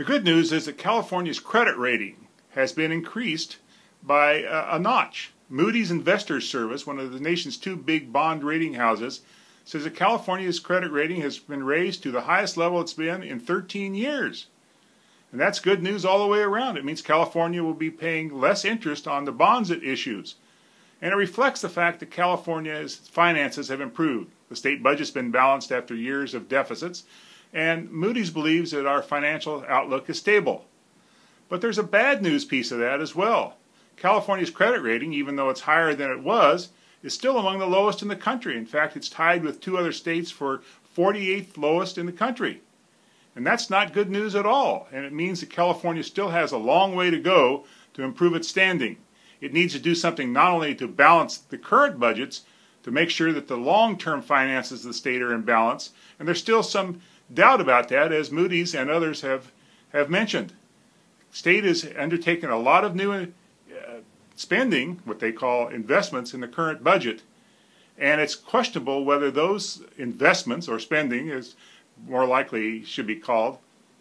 The good news is that California's credit rating has been increased by a, a notch. Moody's Investors Service, one of the nation's two big bond rating houses, says that California's credit rating has been raised to the highest level it's been in 13 years. And that's good news all the way around. It means California will be paying less interest on the bonds it issues. And it reflects the fact that California's finances have improved. The state budget's been balanced after years of deficits, and Moody's believes that our financial outlook is stable. But there's a bad news piece of that as well. California's credit rating, even though it's higher than it was, is still among the lowest in the country. In fact, it's tied with two other states for 48th lowest in the country. And that's not good news at all. And it means that California still has a long way to go to improve its standing. It needs to do something not only to balance the current budgets, to make sure that the long term finances of the state are in balance, and there's still some doubt about that, as Moody's and others have, have mentioned. State has undertaken a lot of new uh, spending, what they call investments, in the current budget, and it's questionable whether those investments or spending, as more likely should be called,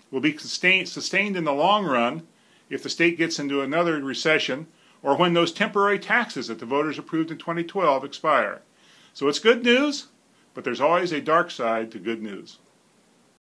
will be sustained, sustained in the long run if the state gets into another recession or when those temporary taxes that the voters approved in 2012 expire. So it's good news, but there's always a dark side to good news.